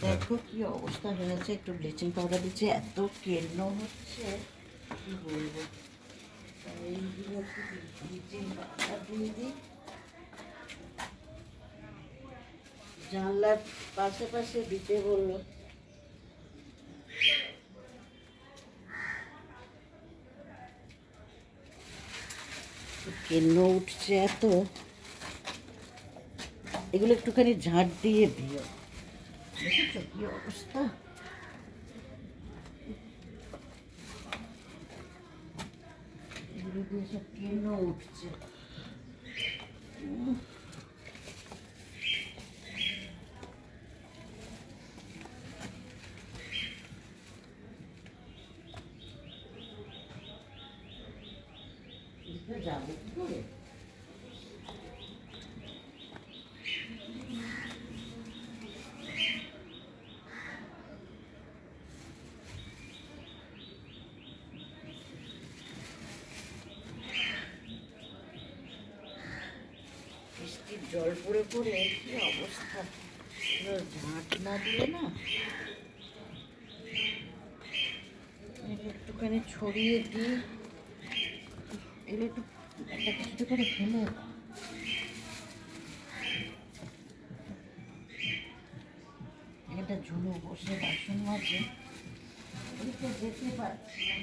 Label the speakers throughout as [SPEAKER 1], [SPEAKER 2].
[SPEAKER 1] দেখো কি অবস্থা হয়েছে একটু ব্লিচিং পাউডার দিচ্ছে, এত কেন্ন হচ্ছে, কি বলব? জানলার পাশে পাশে দিতে বলল। কেন্ন উঠছে এত। এগুলো একটুখানি ঝাঁট দিয়ে দিও। দেখেছ কি অবস্থা এগুলো দিয়ে সব কেন উঠছে উম। জল পড়ে পড়ে কি অবস্থা? ঝাঁট না দিলে না? একটুখানি ছড়িয়ে দিই। এগুলো একটু একটা কিছু করে ফেলে এটা ঝুলো বসে বাসন মাঝে যেতে পারছি না।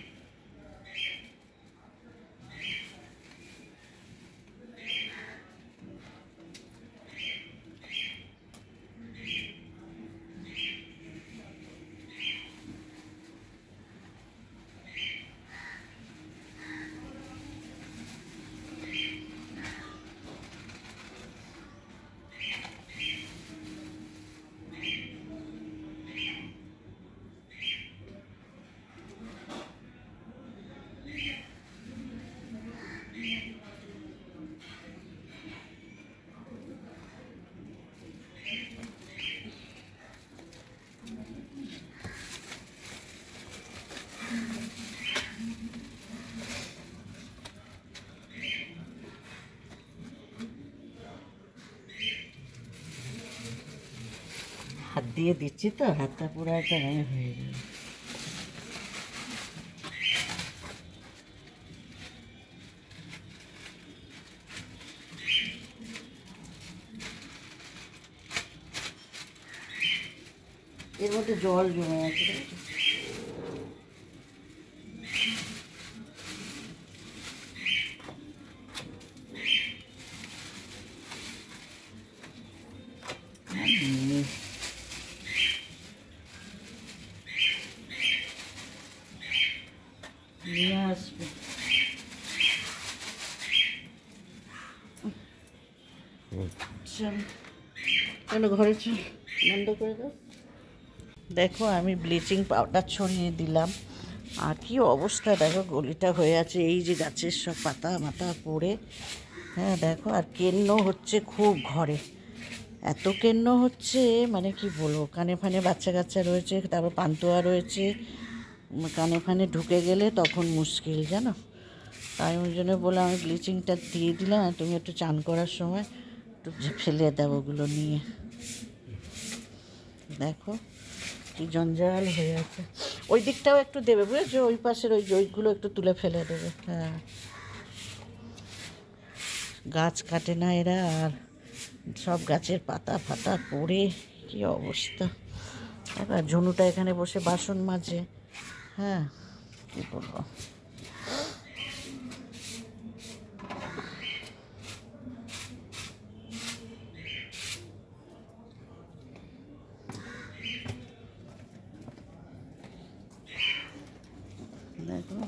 [SPEAKER 1] হাত দিয়ে দিচ্ছি তো হাতটা পুরো একটা হয়ে যাবে এর মধ্যে জল জমে আছে দেখেছ? হুম। নিয়ে আসবে চল চলো ঘরে চল, বন্ধ করে দাও। দেখো, আমি ব্লিচিং পাউডার ছড়িয়ে দিলাম। আর কি অবস্থা, দেখো, গলিটা হয়ে আছে, এই যে গাছের সব পাতা মাথা পড়ে। হ্যাঁ দেখো, আর কেন্ন হচ্ছে খুব ঘরে। এত কেন্ন হচ্ছে মানে কি বলব, কানে ফানে বাচ্চা কাচ্চা রয়েছে, তারপর পান্তুয়া রয়েছে। কানে ফানে ঢুকে গেলে তখন মুশকিল, জানো? তাই ওই জন্য বলে আমি ব্লিচিংটা দিয়ে দিলাম তুমি একটু চান করার সময় একটু ফেলে দাও ওগুলো নিয়ে। দেখো কি জঞ্জাল হয়ে আছে। ওই দিকটাও একটু দেবে বুঝেছ? ওই পাশের ওই ওইগুলো একটু তুলে ফেলে দেবে। হ্যাঁ। গাছ কাটে না এরা আর সব গাছের পাতা ফাতা পড়ে, কি অবস্থা। এবার ঝুনুটা এখানে বসে বাসন মাজে। হ্যাঁ কী বলব দেখো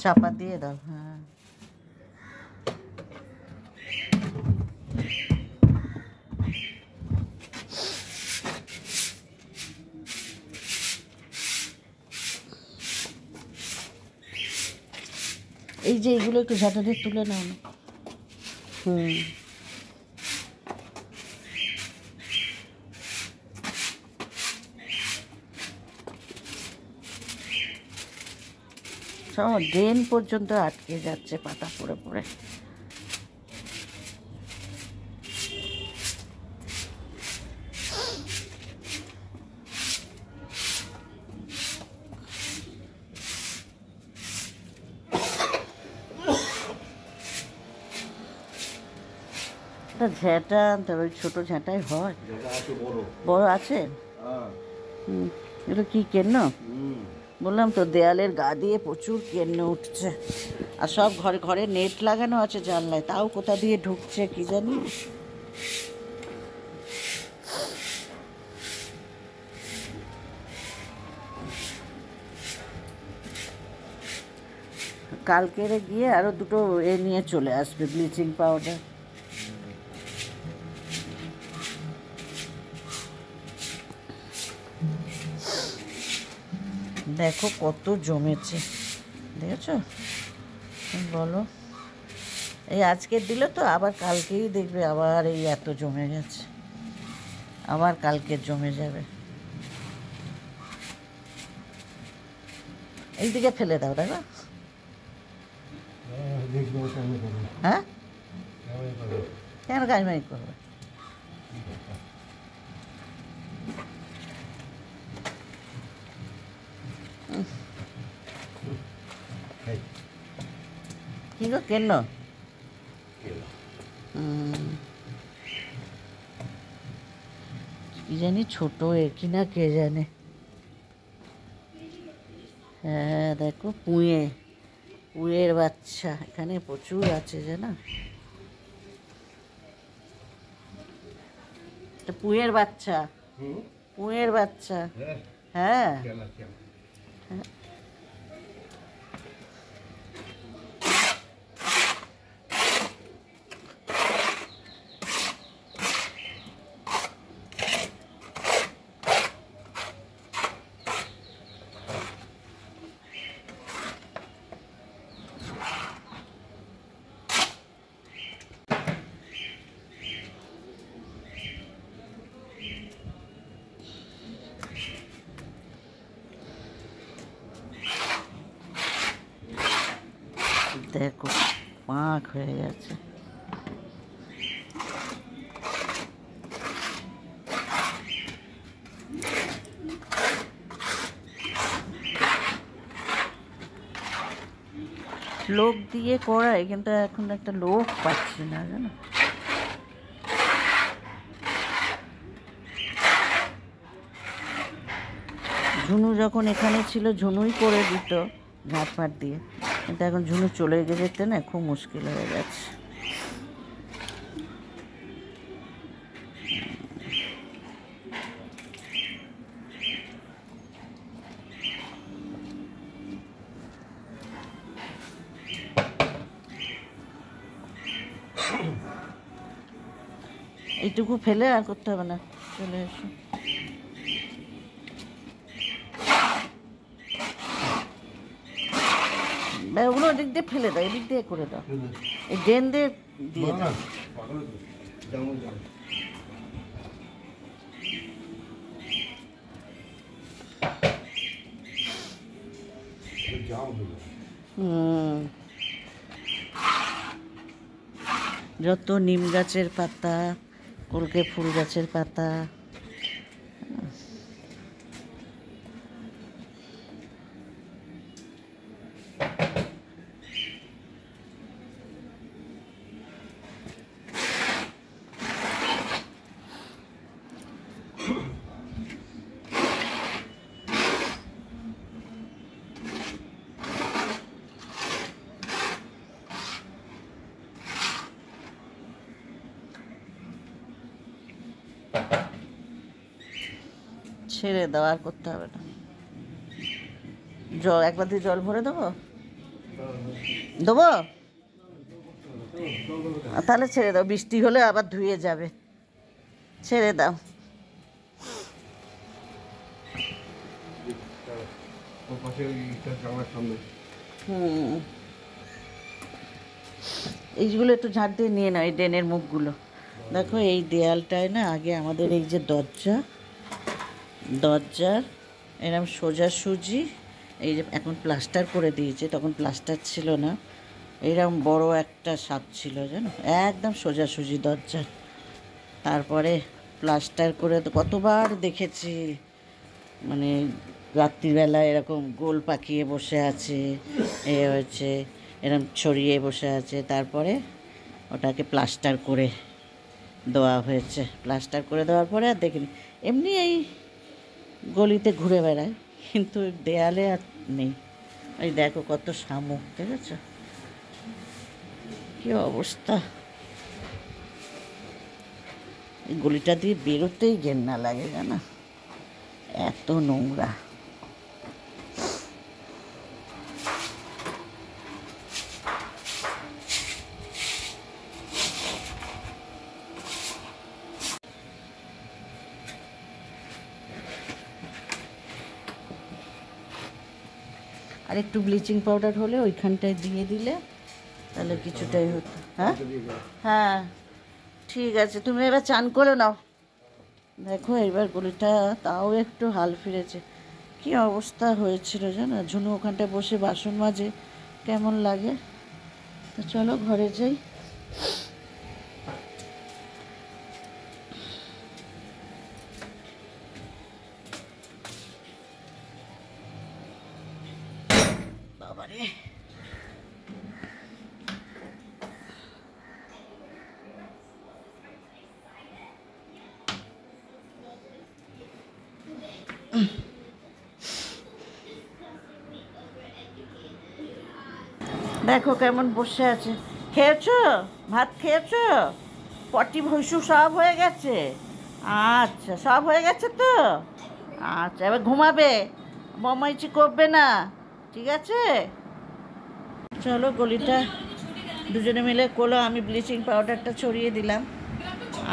[SPEAKER 1] চাপা দিয়ে দাও হ্যাঁ। এই যে এইগুলো একটু ঝাঁটা দিয়ে তুলে নাও। হুম। সব ড্রেন পর্যন্ত আটকে যাচ্ছে পাতা পড়ে পড়ে। একটা ঝ্যাঁটা ওই ছোটো ঝ্যাঁটাই হয়।
[SPEAKER 2] বড়।
[SPEAKER 1] আছে?
[SPEAKER 2] হ্যাঁ।
[SPEAKER 1] এগুলো কি কেন বললাম তো, দেয়ালের গা দিয়ে প্রচুর কেন্নে উঠছে। আর সব ঘরে ঘরে নেট লাগানো আছে জানলায়, তাও কোথা দিয়ে ঢুকছে কি জানি? কালকেরে গিয়ে আরও দুটো এ নিয়ে চলে আসবে, ব্লিচিং পাউডার। দেখো কত জমেছে দেখেছ? বলো। এই আজকে দিলে তো আবার কালকেই দেখবে আবার এই এত জমে গেছে। আবার কালকে জমে যাবে। এইদিকে ফেলে দাও দেখো। হ্যাঁ
[SPEAKER 2] করবে।
[SPEAKER 1] কেন গাইমাই করবে? গো কেন কি জানি ছোট এ কি না কে জানে হ্যাঁ দেখো পুঁয়ে পুঁয়ের বাচ্চা এখানে প্রচুর আছে জানো পুঁয়ের বাচ্চা পুঁয়ের বাচ্চা
[SPEAKER 2] হ্যাঁ
[SPEAKER 1] হ্যাঁ দেখো পাঁক হয়ে গেছে। লোক দিয়ে করায়, কিন্তু এখন একটা লোক পাচ্ছি না, জানো? ঝুনু যখন এখানে ছিল, ঝুনুই করে দিত ঝাঁটফাট দিয়ে। কিন্তু এখন ঝুনু চলে গেছে না, খুব মুশকিল হয়ে গেছে। এইটুকু ফেলে আর করতে হবে না, চলে এসো বা ওগুলো ওদিক দিয়ে ফেলে দাও, এদিক দিয়ে করে দাও। এই ড্রেন দিয়ে দিয়ে দাও। যত নিম গাছের পাতা, কলকে ফুল গাছের পাতা ছেড়ে দাও, আর করতে হবে না। জল, একবার দিয়ে জল ভরে দেবো? দেবো? তাহলে ছেড়ে দাও, বৃষ্টি হলে আবার ধুয়ে যাবে। ছেড়ে দাও। হুম। এইগুলো একটু ঝাঁট দিয়ে নিয়ে নাও, এই ড্রেনের মুখগুলো। দেখো, এই দেয়ালটায় না আগে আমাদের এই যে দরজা, দরজার, এরম সোজাসুজি এই যে এখন প্লাস্টার করে দিয়েছে, তখন প্লাস্টার ছিল না। এইরকম বড় একটা সাপ ছিল, জানো? একদম সোজাসুজি দরজার। তারপরে প্লাস্টার করে তো কতবার দেখেছি মানে রাত্রিবেলা এরকম গোল পাকিয়ে বসে আছে, এ হয়েছে এরকম ছড়িয়ে বসে আছে, তারপরে ওটাকে প্লাস্টার করে দেওয়া হয়েছে। প্লাস্টার করে দেওয়ার পরে আর দেখিনি। এমনি এই গলিতে ঘুরে বেড়ায়, কিন্তু দেয়ালে আর নেই। ওই দেখো কত শামুক, দেখেছ? কী অবস্থা? এই গলিটা দিয়ে বেরোতেই ঘেন্না লাগে, জানা? এত নোংরা। আর একটু ব্লিচিং পাউডার হলে ওইখানটায় দিয়ে দিলে তাহলে কিছুটাই হতো। হ্যাঁ? হ্যাঁ। ঠিক আছে, তুমি এবার চান করে নাও। দেখো, এবার গলিটা তাও একটু হাল ফিরেছে। কি অবস্থা হয়েছিল জানো? ঝুনু ওখানটায় বসে বাসন মাজে, কেমন লাগে? তো চলো ঘরে যাই। দেখো কেমন বসে আছে। খেয়েছো? ভাত খেয়েছো? পটি ভৈসু সব হয়ে গেছে। আচ্ছা সব হয়ে গেছে তো? আচ্ছা এবার ঘুমাবে। বমাইচি করবে না। ঠিক আছে? চলো, গলিটা দুজনে মিলে করল আমি ব্লিচিং পাউডারটা ছড়িয়ে দিলাম।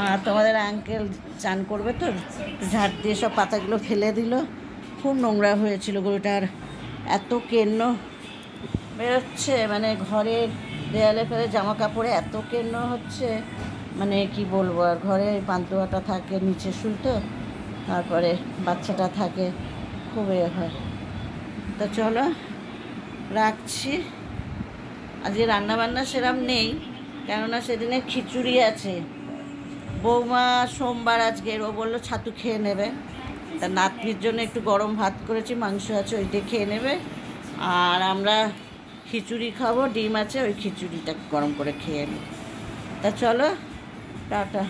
[SPEAKER 1] আর তোমাদের আঙ্কেল চান করবে তো ঝাড় দিয়ে সব পাতাগুলো ফেলে দিল। খুব নোংরা হয়েছিল গরুটার, এত কেন্ন। বেরোচ্ছে মানে ঘরের দেয়ালে ফেলে জামা কাপড়ে এত কেন্ন হচ্ছে। মানে কি বলব আর, ঘরে পান্তুয়াটা থাকে নিচে শুলতো, তারপরে বাচ্চাটা থাকে, খুব এ হয়। তো চলো, রাখছি। আজকে রান্নাবান্না সেরম নেই, কেননা সেদিনে খিচুড়ি আছে। বৌমা সোমবার আজকে ও বলল, ছাতু খেয়ে নেবে। তা নাতনির জন্য একটু গরম ভাত করেছি, মাংস আছে, ওইটা খেয়ে নেবে। আর আমরা খিচুড়ি খাব, ডিম আছে, ওই খিচুড়িটা গরম করে খেয়ে নেব। তা চলো, টাটা।